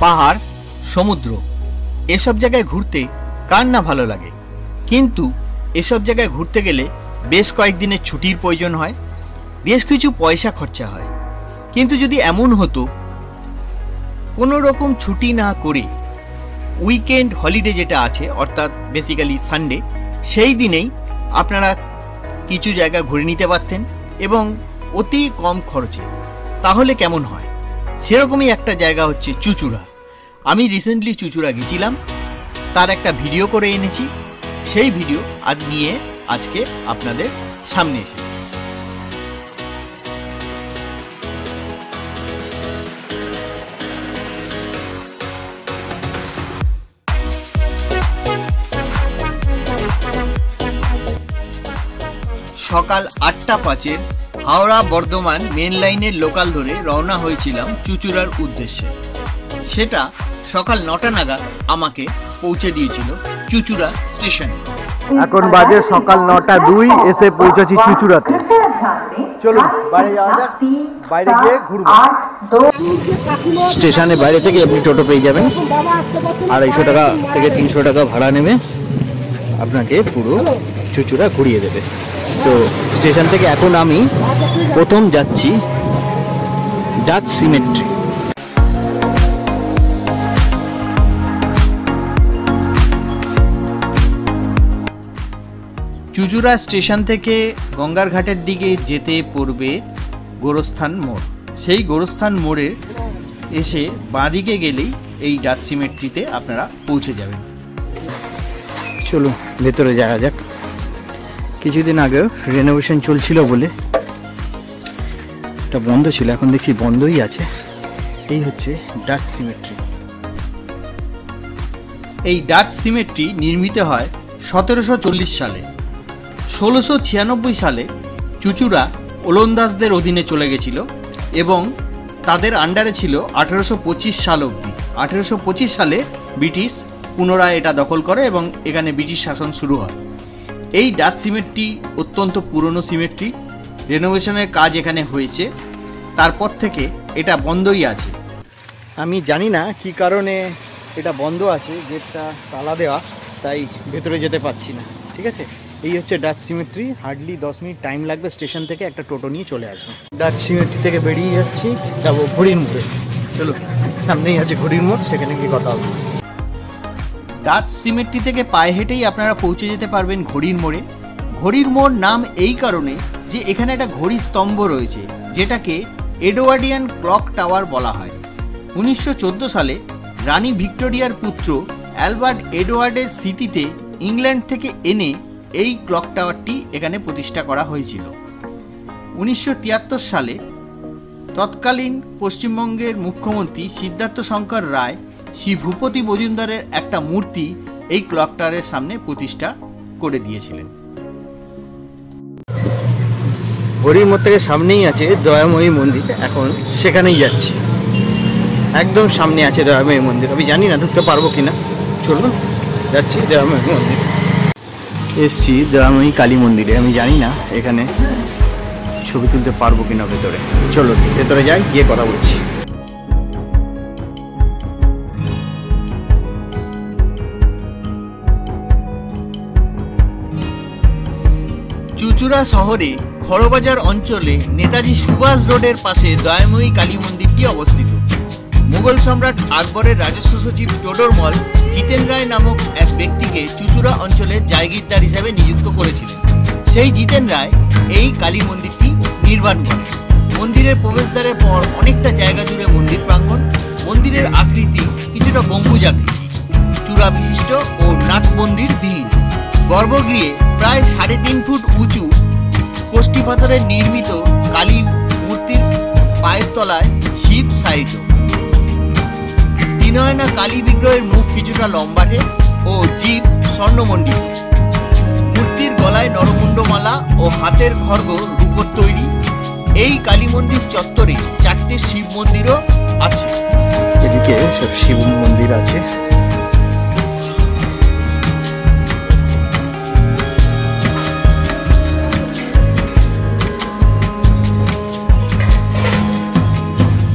পাহাড়, সমুদ্র, এসব জায়গায় ঘুরতে কার না ভালো লাগে? কিন্তু এসব জায়গায় ঘুরতে গেলে বেশ কয়েকদিনের ছুটির প্রয়োজন হয়, বেশ কিছু পয়সা খরচা হয়। কিন্তু যদি এমন হতো, কোনো রকম ছুটি না করে উইকেন্ড হলিডে যেটা আছে, অর্থাৎ বেসিক্যালি সানডে সেই দিনেই আপনারা কিছু জায়গা ঘুরে নিতে পারতেন এবং অতি কম খরচে। তাহলে কেমন হয়? সেরকমই একটা জায়গা হচ্ছে চুচুড়া। আমি রিসেন্টলি চুচুড়া গেছিলাম। তার একটা ভিডিও করে এনেছি। সেই ভিডিও আজ নিয়ে আজকে আপনাদের সামনে এসেছি। সকাল আটটা পাঁচের হাওড়া বর্ধমান মেন লাইনের লোকাল ধরে রওনা হয়েছিলাম চুচুড়ার উদ্দেশ্যে। সেটা সকাল নটা নাগাদ আমাকে পৌঁছে দিয়েছিল চুচুড়া স্টেশনে। এখন বাজে সকাল নটা দুই এসে পৌঁছেছি চুচুড়াতে। চলুন বাইরে যাওয়া যাক বাইরে গিয়ে ঘুরবো। স্টেশনের বাইরে থেকে আপনি টোটো পেয়ে যাবেন। আড়াইশো টাকা থেকে তিনশো টাকা ভাড়া নেবে। আপনাকে পুরো চুচুড়া ঘুরিয়ে দেবে। তো স্টেশন থেকে এখন আমি প্রথম যাচ্ছি ডাচ সিমেট্রি চুচুড়া স্টেশন থেকে গঙ্গার ঘাটের দিকে যেতে পড়বে গোরস্থান মোড়। সেই গোরস্থান মোড়ে এসে বাঁদিকে গেলেই এই ডাচ সিমেট্রিতে আপনারা পৌঁছে যাবেন। চলো ভেতরে যাওয়া যাক। কিছুদিন আগেও রেনোভেশন চলছিল বলে। এটা বন্ধ ছিল এখন দেখছি বন্ধই আছে। এই হচ্ছে ডাচ সিমেট্রি। এই ডাচ সিমেট্রি নির্মিত হয় সতেরোশো চল্লিশ সালে। ষোলোশো ছিয়ানব্বই সালে চুচুড়া ওলন্দাজদের অধীনে চলে গেছিল এবং তাদের আন্ডারে ছিল আঠেরোশো পঁচিশ সাল অবধি। আঠেরোশো পঁচিশ সালে ব্রিটিশ পুনরায় এটা দখল করে এবং এখানে ব্রিটিশ শাসন শুরু হয়। এই ডাচ সিমেন্টটি অত্যন্ত পুরনো সিমেন্টটি রেনোভেশনের কাজ এখানে হয়েছে। তারপর থেকে এটা বন্ধই আছে। আমি জানি না কি কারণে এটা বন্ধ আছে, গেটটা তালা দেওয়া, তাই ভেতরে যেতে পারছি না। ঠিক আছে? এই হচ্ছে ডাচ সিমেট্রি হার্ডলি দশ মিনিট টাইম লাগবে স্টেশন থেকে একটা টোটো নিয়ে চলে আসবে। ডাচ সিমেট্রি থেকে বেরিয়ে যাচ্ছি, যাব ঘড়ির মোড়ে চলো, সামনেই আছে ঘড়ির মোড়, সেখানে গিয়ে কথা হবে। ডাচ সিমেট্রি থেকে পায়ে হেঁটেই আপনারা পৌঁছে যেতে পারবেন ঘড়ির মোড়ে। ঘড়ির মোড় নাম এই কারণে যে এখানে একটা ঘড়ি স্তম্ভ রয়েছে, যেটাকে এডওয়ার্ডিয়ান ক্লক টাওয়ার বলা হয়। উনিশশো চোদ্দ সালে রানী ভিক্টোরিয়ার পুত্র অ্যালবার্ট এডওয়ার্ডের স্মৃতিতে ইংল্যান্ড থেকে এনে এই ক্লক টাওয়ারটি এখানে প্রতিষ্ঠা করা হয়েছিল। উনিশশো তিয়াত্তর সালে তৎকালীন পশ্চিমবঙ্গের মুখ্যমন্ত্রী সিদ্ধার্থ শঙ্কর রায় শ্রী ভূপতি মজুমদারের একটা মূর্তি এই ক্লক টাওয়ারের সামনে প্রতিষ্ঠা করে দিয়েছিলেন। হরির মোড় থেকে সামনেই আছে দয়াময়ী মন্দির, এখন সেখানেই যাচ্ছি। একদম সামনে আছে দয়াময়ী মন্দির। আমি জানি না ঢুকতে পারব কিনা। চলুন, যাচ্ছি দয়াময়ী মন্দির। এসছি দয়াময়ী কালী মন্দিরে, আমি জানি না এখানে ছবি তুলতে পারব কিনা ভেতরে। চলো, ভেতরে যাই, গিয়ে কথা বলছি। চুচুড়া শহরে খড়বাজার অঞ্চলে নেতাজি সুভাষ রোডের পাশে দয়াময়ী কালী মন্দিরটি অবস্থিত। মুঘল সম্রাট আকবরের রাজস্ব সচিব টোডরমল জিতেন রায় নামক এক ব্যক্তিকে চুচুড়া অঞ্চলে জায়গিরদার হিসেবে নিযুক্ত করেছিলেন। সেই জিতেন রায় এই কালী মন্দিরটি নির্মাণ করেন। মন্দিরের প্রবেশদ্বারের পর অনেকটা জায়গা জুড়ে মন্দির প্রাঙ্গণ, মন্দিরের আকৃতি কিছুটা গম্বুজ আকৃতি, চূড়া বিশিষ্ট ও নাট মন্দির বিহীন। গর্ভগৃহে প্রায় সাড়ে তিন ফুট উঁচু কোষ্ঠী পাথরের নির্মিত কালী মূর্তির পায়ের তলায় শিব সাহিত্য। তিনয়না কালী বিগ্রহের মুখ কিছুটা লম্বাটে ও জীব স্বর্ণমণ্ডিত। মূর্তির গলায় নরমুণ্ডমালা ও হাতের খর্গ রূপোর তৈরি। এই কালী মন্দির চত্বরে চারটে শিব মন্দিরও আছে। এদিকে সব শিব মন্দির আছে।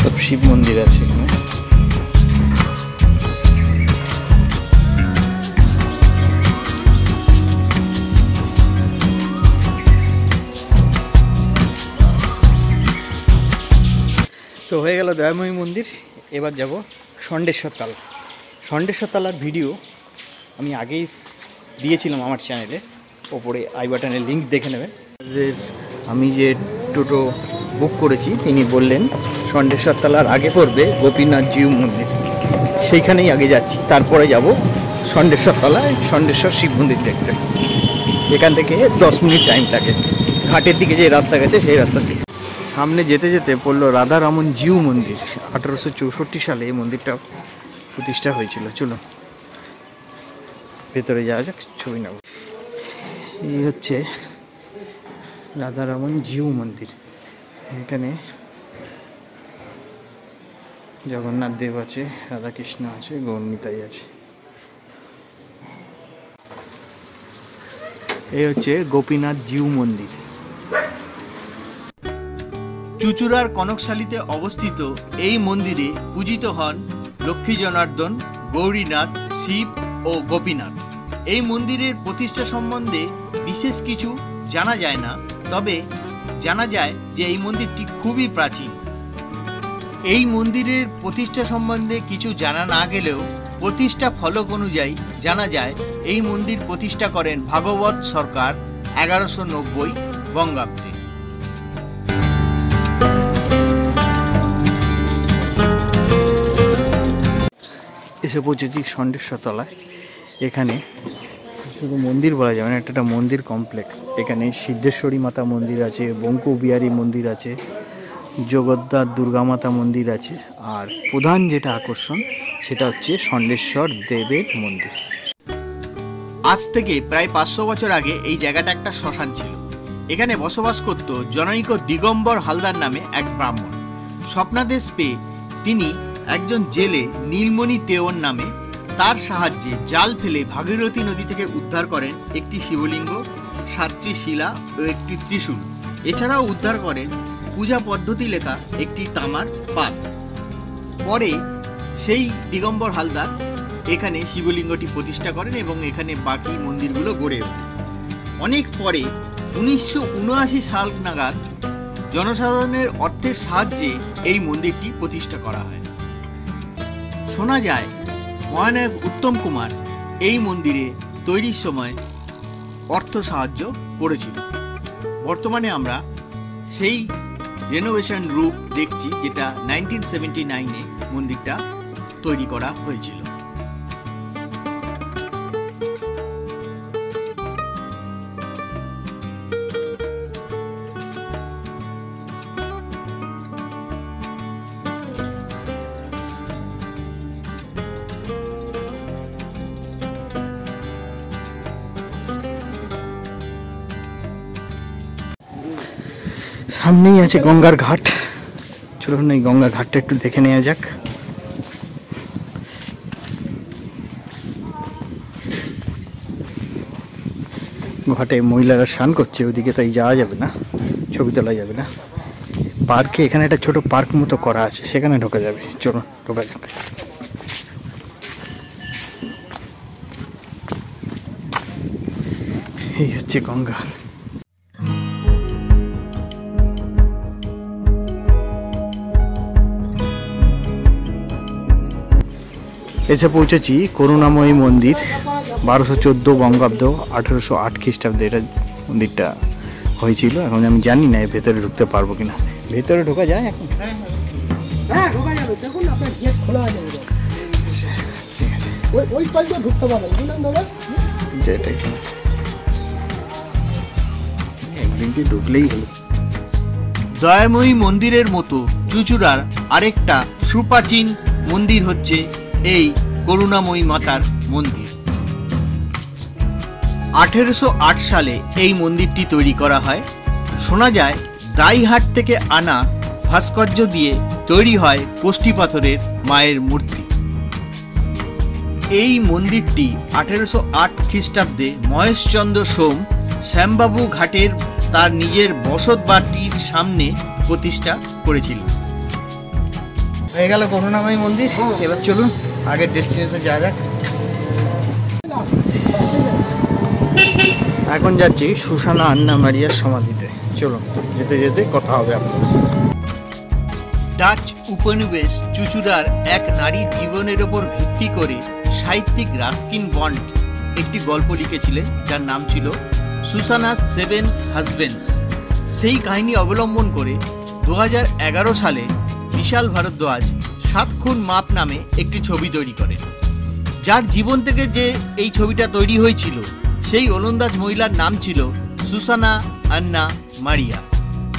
সব শিব মন্দির আছে। হয়ে গেল দয়াময়ী মন্দির, এবার যাব ষণ্ডেশ্বর তালা ষণ্ডেশ্বর তালার ভিডিও আমি আগেই দিয়েছিলাম আমার চ্যানেলে, ওপরে আই বাটনের লিঙ্ক দেখে নেবেন। আমি যে টোটো বুক করেছি, তিনি বললেন ষণ্ডেশ্বর তালার আগে পড়বে গোপীনাথ জিউ মন্দির। সেইখানেই আগে যাচ্ছি, তারপরে যাব ষণ্ডেশ্বর তলায় ষণ্ডেশ্বর শিব মন্দির দেখতে। এখান থেকে দশ মিনিট টাইম লাগে। ঘাটের দিকে যে রাস্তা গেছে, সেই রাস্তা থেকে। সামনে যেতে যেতে পড়ল রাধারমন জিউ মন্দির। আঠারোশো চৌষট্টি সালে এই মন্দিরটা প্রতিষ্ঠা হয়েছিল। চলো ভেতরে যাওয়া যাক, ছবি নেব। এই হচ্ছে রাধারমন জিউ মন্দির। এখানে জগন্নাথ দেব আছে, রাধাকৃষ্ণ আছে গৌরমিতাই আছে। এই হচ্ছে গোপীনাথ জিউ মন্দির। চুচুড়ার কনকশালীতে অবস্থিত এই মন্দিরে পূজিত হন লক্ষ্মী জনার্দন, গৌরীনাথ, শিব ও গোপীনাথ। এই মন্দিরের প্রতিষ্ঠা সম্বন্ধে বিশেষ কিছু জানা যায় না, তবে জানা যায় যে এই মন্দিরটি খুবই প্রাচীন। এই মন্দিরের প্রতিষ্ঠা সম্বন্ধে কিছু জানা না গেলেও প্রতিষ্ঠা ফলক অনুযায়ী জানা যায়, এই মন্দির প্রতিষ্ঠা করেন ভাগবত সরকার এগারোশো নব্বই বঙ্গাব্দে। এসে পৌঁছেছি ষণ্ডেশ্বর তলায়। এখানে শুধু মন্দির বলা যাবে না, একটা মন্দির কমপ্লেক্স এখানে সিদ্ধেশ্বরী মাতা মন্দির আছে, বঙ্কু বিহারী মন্দির আছে, জগদ্ধার দুর্গা মাতা মন্দির আছে, আর প্রধান যেটা আকর্ষণ, সেটা হচ্ছে ষণ্ডেশ্বর দেবের মন্দির। আজ থেকে প্রায় পাঁচশো বছর আগে এই জায়গাটা একটা শ্মশান ছিল। এখানে বসবাস করত জনৈক দিগম্বর হালদার নামে এক ব্রাহ্মণ। স্বপ্নাদেশ পেয়ে তিনি একজন জেলে নীলমণি তেওর নামে তার সাহায্যে জাল ফেলে ভাগীরথী নদী থেকে উদ্ধার করেন একটি শিবলিঙ্গ, সাতটি শিলা ও একটি ত্রিশূল। এছাড়াও উদ্ধার করেন পূজা পদ্ধতি লেখা একটি তামার পাত। পরে সেই দিগম্বর হালদার এখানে শিবলিঙ্গটি প্রতিষ্ঠা করেন এবং এখানে বাকি মন্দিরগুলো গড়ে ওঠে। অনেক পরে উনিশশো উনআশি সাল নাগাদ জনসাধারণের অর্থের সাহায্যে এই মন্দিরটি প্রতিষ্ঠা করা হয়। শোনা যায়, মহানায়ক উত্তম কুমার এই মন্দিরে তৈরির সময় অর্থ সাহায্য করেছিল। বর্তমানে আমরা সেই রেনোভেশন রূপ দেখছি, যেটা নাইনটিন সেভেন্টি নাইনে মন্দিরটা তৈরি করা হয়েছিল। সামনেই আছে গঙ্গার ঘাট। চলুন এই গঙ্গার ঘাটটা একটু দেখে নেওয়া যাক। ঘাটে মহিলারা স্নান করছে, ওদিকে তাই যাওয়া যাবে না, ছবি তোলা যাবে না। পার্কে এখানে একটা ছোট পার্ক মতো করা আছে, সেখানে ঢোকা যাবে। চলুন, ঢোকা যাক। এই হচ্ছে গঙ্গা। এসে পৌঁছেছি করুণাময়ী মন্দির বারোশো চোদ্দ বঙ্গাব্দ আঠেরোশো আট খ্রিস্টাব্দে। এটা মন্দিরটা হয়েছিল। এখন আমি জানি না ভেতরে ঢুকতে পারব কিনা। ভেতরে ঢোকা যায় এখন? হ্যাঁ ঢুকলেই হলো? দয়াময়ী মন্দিরের মতো চুচুড়ার আরেকটা সুপ্রাচীন মন্দির হচ্ছে এই করুণাময়ী মাতার মন্দির। আঠেরোশো আট সালে এই মন্দিরটি তৈরি করা হয়। শোনা যায়, দাইহাট থেকে আনা ভাস্কর্য দিয়ে তৈরি হয় কোষ্ঠী পাথরের মায়ের মূর্তি। এই মন্দিরটি আঠেরোশো আট খ্রিস্টাব্দে মহেশচন্দ্র সোম শ্যামবাবু ঘাটের তার নিজের বসত বাটির সামনে প্রতিষ্ঠা করেছিল হয়ে গেল করুণাময়ী মন্দির। এবার চলুন, আগের ডেস্টিনেশন যাওয়া যাক। এখন যাচ্ছি সুসানা আন্না মারিয়ার সমাধিতে। চলুন, যেতে যেতে কথা হবে আপনার। ডাচ উপনিবেশ চুচুড়ার এক নারীর জীবনের ওপর ভিত্তি করে সাহিত্যিক রাস্কিন বন্ড একটি গল্প লিখেছিলেন, যার নাম ছিল সুসানা সেভেন হাজবেন্ডস। সেই কাহিনী অবলম্বন করে দু হাজার এগারো সালে বিশাল ভারদ্বাজ সাত খুন মাপ নামে একটি ছবি তৈরি করেন যার জীবন থেকে যে এই ছবিটা তৈরি হয়েছিল, সেই ওলন্দাজ মহিলার নাম ছিল সুসানা আন্না মারিয়া।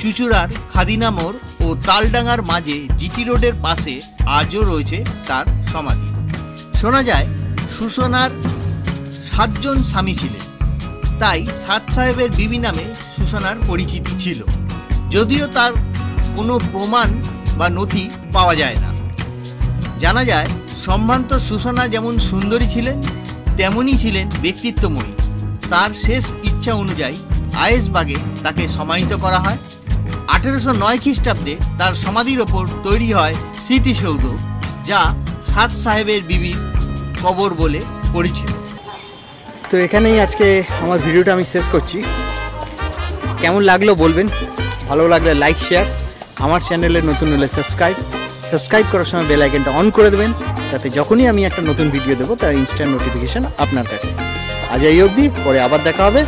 চুচুড়ার খাদিনা মোড় ও তালডাঙ্গার মাঝে জিটি রোডের পাশে আজও রয়েছে তার সমাধি। শোনা যায়, সুসনার সাতজন স্বামী ছিলেন। তাই সাত সাহেবের বিবি নামে সুসনার পরিচিতি ছিল। যদিও তার কোনো প্রমাণ বা নথি পাওয়া যায় না। জানা যায়, সম্ভ্রান্ত সুসনা যেমন সুন্দরী ছিলেন, তেমনই ছিলেন ব্যক্তিত্বময়ী। তার শেষ ইচ্ছা অনুযায়ী আয়েসবাগে তাকে সমাহিত করা হয়। আঠেরোশো নয় খ্রিস্টাব্দে তার সমাধির ওপর তৈরি হয় স্মৃতিসৌধ, যা সাত সাহেবের বিবির কবর বলে পরিচিত। তো এখানেই আজকে আমার ভিডিওটা আমি শেষ করছি। কেমন লাগল বলবেন? ভালো লাগলে লাইক শেয়ার আমার চ্যানেলে নতুন হলে সাবস্ক্রাইব সাবস্ক্রাইব করার সময় বেল আইকনটা অন করে দেবেন, তাতে যখনই আমি একটা নতুন ভিডিও দেবো, তার ইনস্ট্যান্ট নোটিফিকেশান আপনার কাছে। আজ এই অবধি, পরে আবার দেখা হবে।